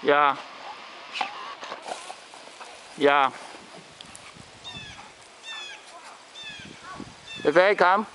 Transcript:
Ja. Ja. De wijk aan.